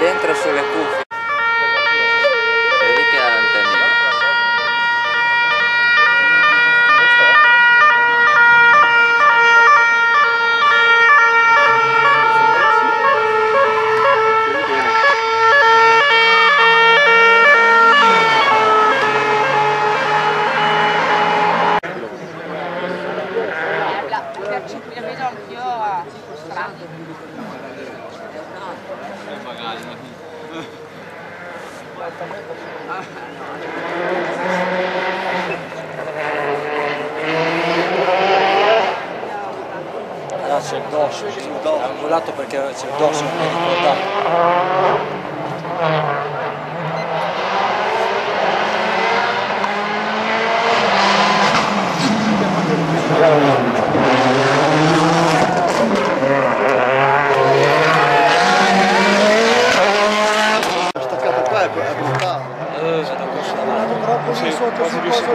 dentro sulle cuffie vedi che ha l'antennina Ci vedo anch'io a strada. Là c'è il dosso, ha angolato perché c'è il dosso, non mi ricordato. I'll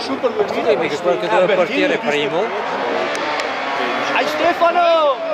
cosa- secondi. Dimmi che quello che deve il portiere primo. Dai Stefano!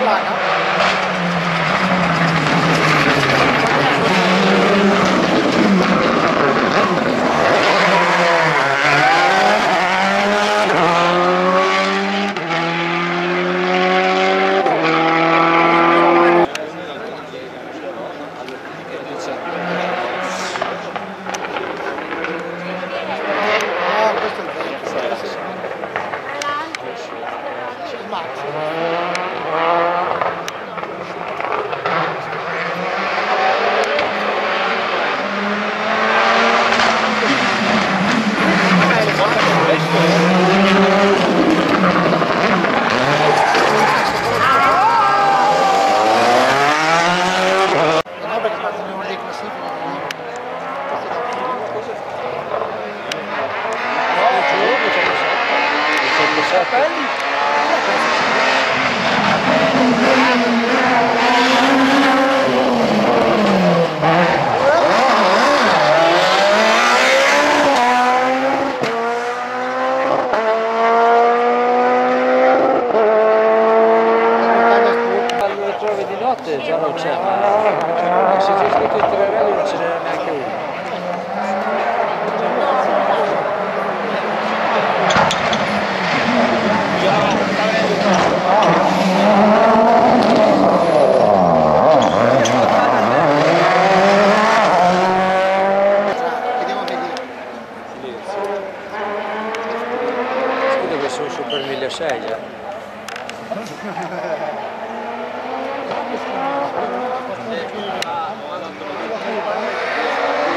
เป็นหลักครับ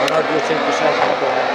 Radio 160 Motorrad.